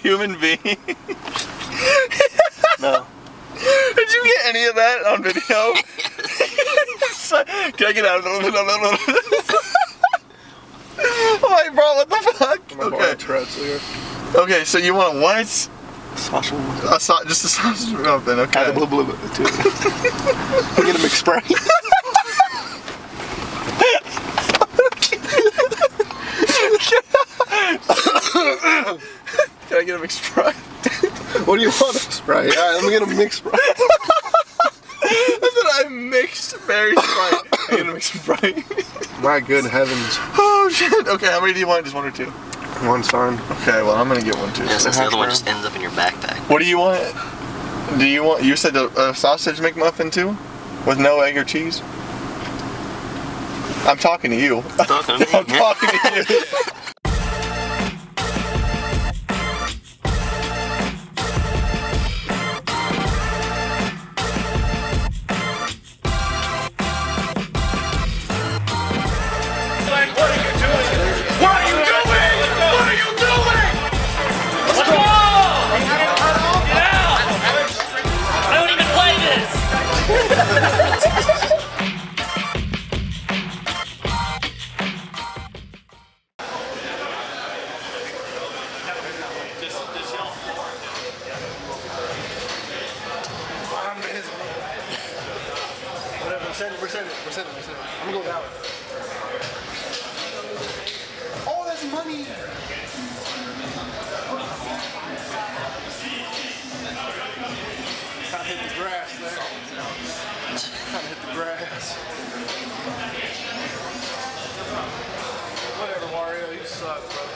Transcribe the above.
human being? No. Did you get any of that on video? Can I get out? of no. I'm like, bro, what the fuck? My Okay. Tourette's here. Okay, so you want what? Sausage. A sa- just a sausage muffin, okay. Blah, blah, blah, too. we get a McSprite. I get a what do you want? A Sprite. All right, let me get a McSprite. I said I mixed berry Sprite. I get a McSprite. My good heavens. oh shit. Okay, how many do you want? Just one or two? One's fine. Okay, well I'm gonna get one too. Yeah, since the hash other one just ends up in your backpack. What do you want? Do you want? You said a, a uh, sausage McMuffin too, with no egg or cheese. I'm talking to you. Talking to me. I'm talking to you. sending, we're sending, we're sending, we're. I'm gonna go down. Oh, that's money! Trying to hit the grass there. Trying to hit the grass. Whatever, Mario, you suck, bro.